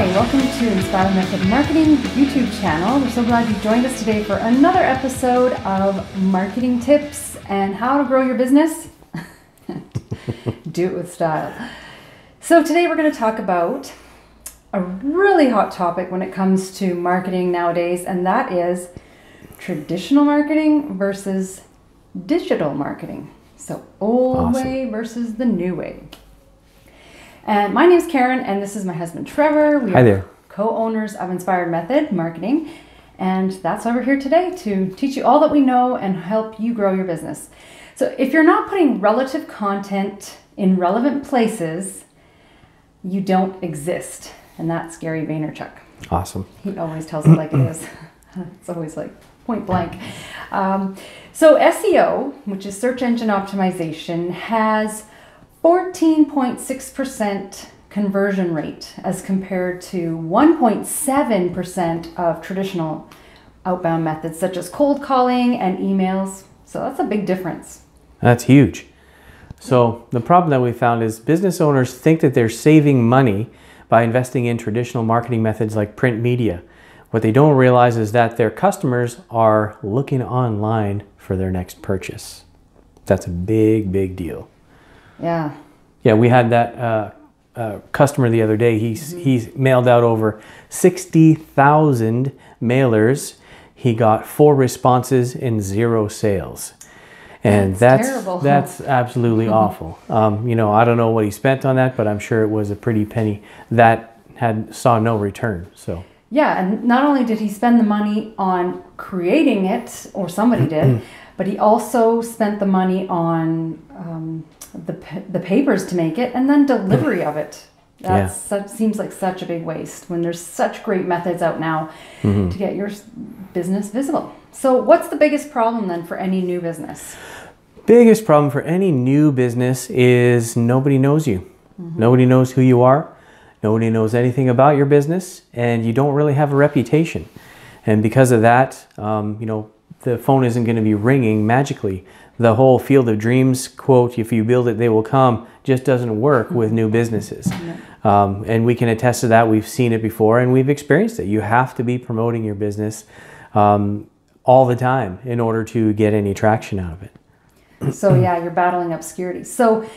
Hi, welcome to Inspired Method Marketing YouTube channel. We're so glad you joined us today for another episode of marketing tips and how to grow your business. Do it with style. So, today we're going to talk about a really hot topic when it comes to marketing nowadays, and that is traditional marketing versus digital marketing. So, old awesome. way versus the new way. And my name is Karen, and this is my husband Trevor. We Hi there. co-owners of Inspired Method Marketing, and that's why we're here today to teach you all that we know and help you grow your business. So if you're not putting relative content in relevant places, you don't exist, and that's Gary Vaynerchuk. Awesome. He always tells it like it is. it's always like point blank. Um, so SEO, which is search engine optimization, has 14.6% conversion rate as compared to 1.7% of traditional outbound methods such as cold calling and emails. So that's a big difference. That's huge. So the problem that we found is business owners think that they're saving money by investing in traditional marketing methods like print media. What they don't realize is that their customers are looking online for their next purchase. That's a big, big deal. Yeah. Yeah, we had that uh, uh, customer the other day. He's mm-hmm. he's mailed out over sixty thousand mailers. He got four responses and zero sales. And that's that's, that's absolutely awful. Um, you know, I don't know what he spent on that, but I'm sure it was a pretty penny that had saw no return. So yeah, and not only did he spend the money on creating it, or somebody did, but he also spent the money on um, the, the papers to make it and then delivery of it. That's, yeah. That seems like such a big waste when there's such great methods out now mm-hmm. to get your business visible. So, what's the biggest problem then for any new business? Biggest problem for any new business is nobody knows you. Mm-hmm. Nobody knows who you are. Nobody knows anything about your business, and you don't really have a reputation. And because of that, um, you know, the phone isn't going to be ringing magically the whole field of dreams quote, if you build it, they will come, just doesn't work with new businesses. Um, and we can attest to that. We've seen it before and we've experienced it. You have to be promoting your business um, all the time in order to get any traction out of it. So, yeah, you're battling obscurity. So,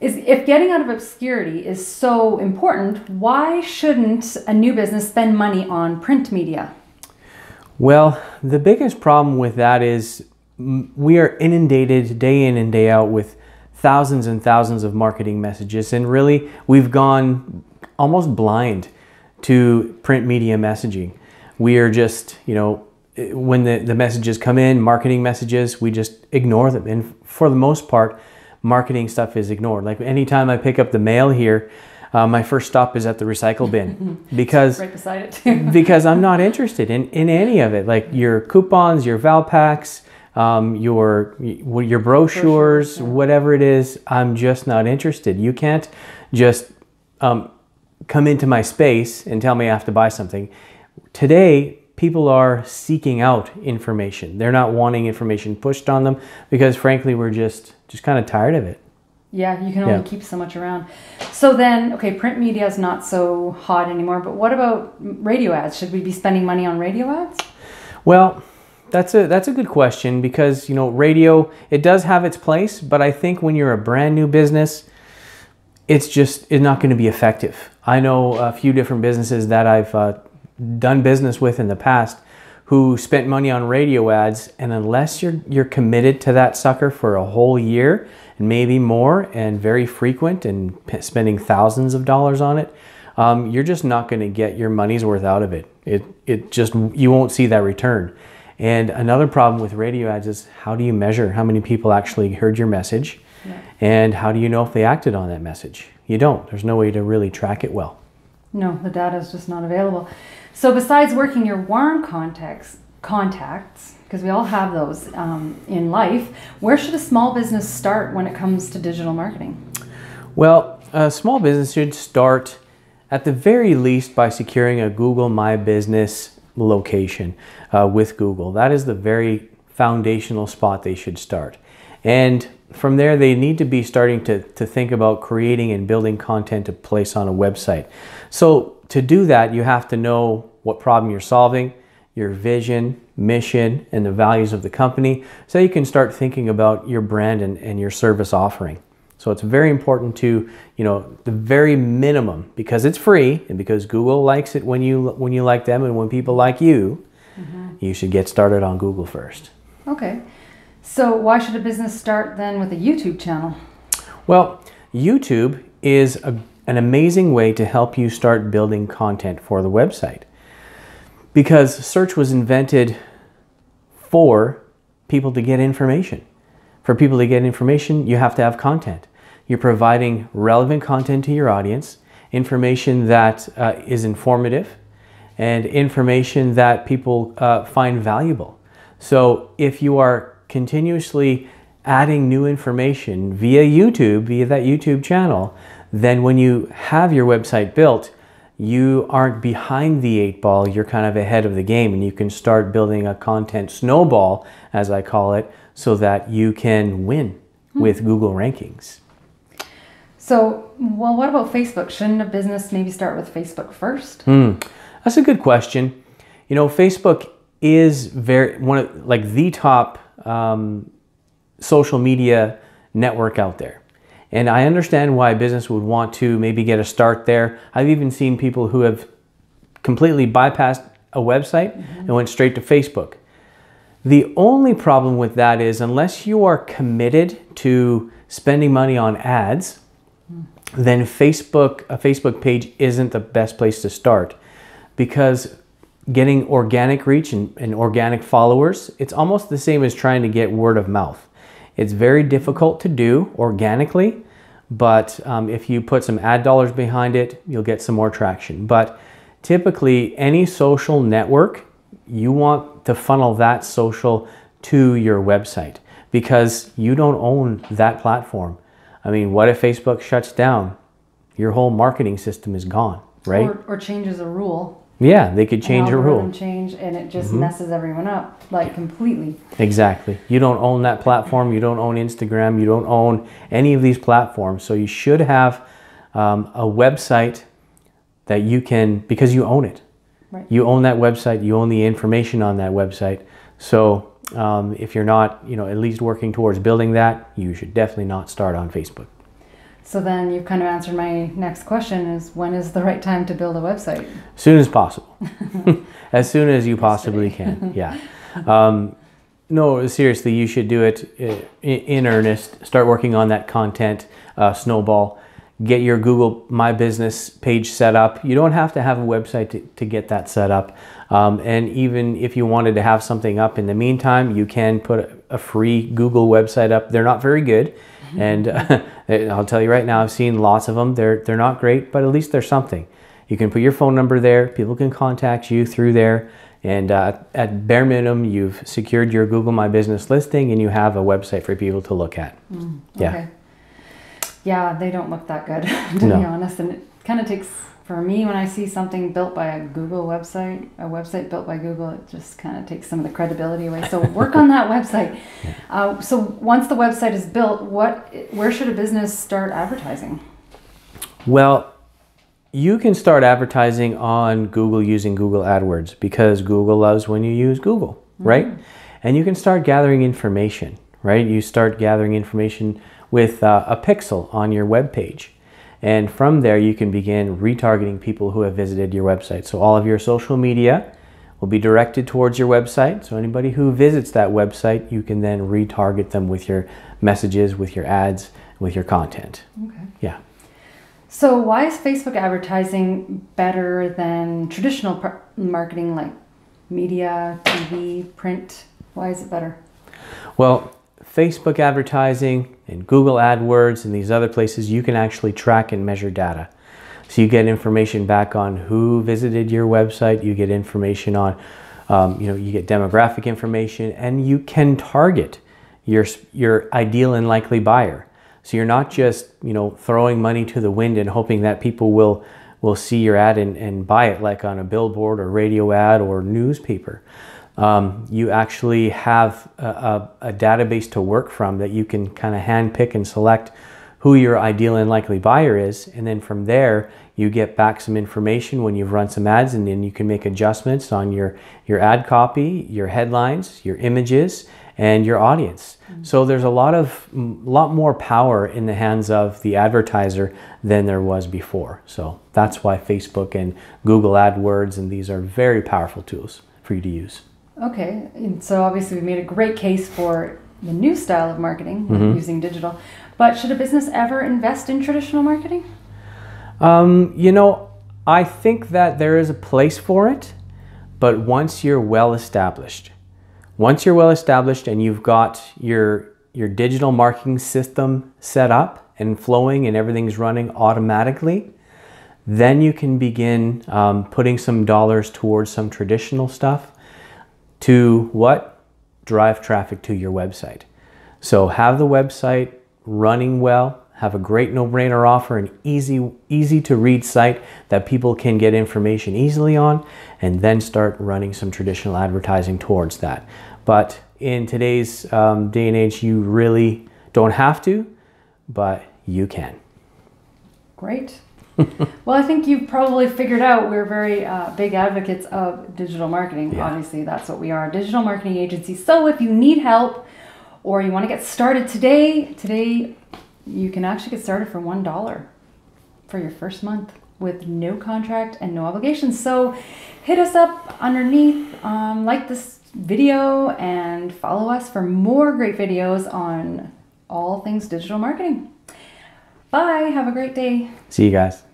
is, if getting out of obscurity is so important, why shouldn't a new business spend money on print media? Well, the biggest problem with that is we are inundated day in and day out with thousands and thousands of marketing messages. And really we've gone almost blind to print media messaging. We are just you know when the, the messages come in marketing messages we just ignore them. And for the most part marketing stuff is ignored. Like anytime i pick up the mail here uh, my first stop is at the recycle bin because right beside it. because i'm not interested in, in any of it. Like your coupons your valpaks um, your your brochures, yeah. whatever it is. I'm just not interested. You can't just um, come into my space and tell me I have to buy something. Today, people are seeking out information. They're not wanting information pushed on them because, frankly, we're just just kind of tired of it. Yeah, you can only yeah. keep so much around. So then, okay, print media is not so hot anymore. But what about radio ads? Should we be spending money on radio ads? Well that's a that's a good question because you know radio it does have its place, but I think when you're a brand new business, it's just it's not going to be effective. I know a few different businesses that I've uh, done business with in the past who spent money on radio ads, and unless you're you're committed to that sucker for a whole year and maybe more, and very frequent, and spending thousands of dollars on it, um, you're just not going to get your money's worth out of it. It it just you won't see that return. And another problem with radio ads is how do you measure how many people actually heard your message? Yeah. And how do you know if they acted on that message? You don't. There's no way to really track it well. No, the data is just not available. So besides working your warm contacts, contacts, because we all have those um, in life, where should a small business start when it comes to digital marketing? Well, a small business should start at the very least by securing a Google My Business location uh, with Google. That is the very foundational spot they should start. And from there, they need to be starting to, to think about creating and building content to place on a website. So to do that, you have to know what problem you're solving, your vision, mission, and the values of the company, so you can start thinking about your brand and, and your service offering. So it's very important to, you know, the very minimum because it's free and because Google likes it when you when you like them and when people like you, mm-hmm. you should get started on Google first. Okay. So why should a business start then with a YouTube channel? Well, YouTube is a, an amazing way to help you start building content for the website because search was invented for people to get information. For people to get information, you have to have content. You're providing relevant content to your audience, information that uh, is informative, and information that people uh, find valuable. So if you are continuously adding new information via YouTube, via that YouTube channel, then when you have your website built, you aren't behind the eight ball, you're kind of ahead of the game, and you can start building a content snowball, as I call it, so that you can win hmm. with Google rankings. So, well, what about Facebook? Shouldn't a business maybe start with Facebook first? Hmm. That's a good question. You know, Facebook is very one of like the top um, social media network out there. And I understand why a business would want to maybe get a start there. I've even seen people who have completely bypassed a website mm-hmm. and went straight to Facebook. The only problem with that is unless you are committed to spending money on ads, then Facebook a Facebook page isn't the best place to start because getting organic reach and, and organic followers, it's almost the same as trying to get word of mouth. It's very difficult to do organically, but um, if you put some ad dollars behind it, you'll get some more traction. But typically, any social network, you want to funnel that social to your website because you don't own that platform. I mean, what if Facebook shuts down? Your whole marketing system is gone, right? Or, or changes a rule. yeah, they could change a rule. Change and it Mm-hmm. just messes everyone up like completely. Exactly. You don't own that platform. You don't own Instagram. You don't own any of these platforms. So you should have um, a website that you can, because you own it. Right. You own that website. You own the information on that website. So um, if you're not, you know, at least working towards building that, you should definitely not start on Facebook. So then you've kind of answered my next question is when is the right time to build a website? As soon as possible. as soon as you possibly can. Yeah. Um, no, seriously, you should do it uh, in, in earnest. Start working on that content uh, snowball. Get your Google My Business page set up. You don't have to have a website to, to get that set up. Um, and even if you wanted to have something up in the meantime, you can put a, free Google website up. They're not very good. And uh, I'll tell you right now, I've seen lots of them. They're, they're not great, but at least there's something. You can put your phone number there. People can contact you through there. And uh, at bare minimum, you've secured your Google My Business listing and you have a website for people to look at. Yeah. Okay. Yeah, they don't look that good, to No. be honest. And it kind of takes, for me, when I see something built by a Google website, a website built by Google, it just kind of takes some of the credibility away. So work on that website. Uh, so once the website is built, what, where should a business start advertising? Well, you can start advertising on Google using Google AdWords because Google loves when you use Google, right? And you can start gathering information, right? You start gathering information with uh, a pixel on your web page. And from there, you can begin retargeting people who have visited your website. So all of your social media will be directed towards your website. So anybody who visits that website, you can then retarget them with your messages, with your ads, with your content. Okay. Yeah. So why is Facebook advertising better than traditional marketing like media, TV, print? Why is it better? Well, Facebook advertising and Google AdWords and these other places, you can actually track and measure data. So you get information back on who visited your website. You get information on, um, you know, you get demographic information, and you can target your your ideal and likely buyer. So you're not just you know throwing money to the wind and hoping that people will will see your ad and, and buy it like on a billboard or radio ad or newspaper. Um, you actually have a, a, a database to work from that you can kind of hand pick and select who your ideal and likely buyer is. And then from there, you get back some information when you've run some ads and then you can make adjustments on your, your ad copy, your headlines, your images, and your audience. Mm-hmm. So there's a lot of lot more power in the hands of the advertiser than there was before. So that's why Facebook and Google AdWords and these are very powerful tools for you to use. Okay, and so obviously we made a great case for the new style of marketing mm-hmm. using digital. But should a business ever invest in traditional marketing? Um, you know, I think that there is a place for it, but once you're well established, once you're well established and you've got your your digital marketing system set up and flowing and everything's running automatically, then you can begin um, putting some dollars towards some traditional stuff to what? Drive traffic to your website. So have the website running well, have a great no-brainer offer, an easy, easy to read site that people can get information easily on, and then start running some traditional advertising towards that. But in today's um, day and age, you really don't have to, but you can. Great. well, I think you've probably figured out we're very uh, big advocates of digital marketing. Yeah. Obviously, that's what we are a digital marketing agency. So if you need help or you want to get started today, today you can actually get started for $1 for your first month with no contract and no obligations. So hit us up underneath, um, like this video, and follow us for more great videos on all things digital marketing. Bye. Have a great day. See you guys.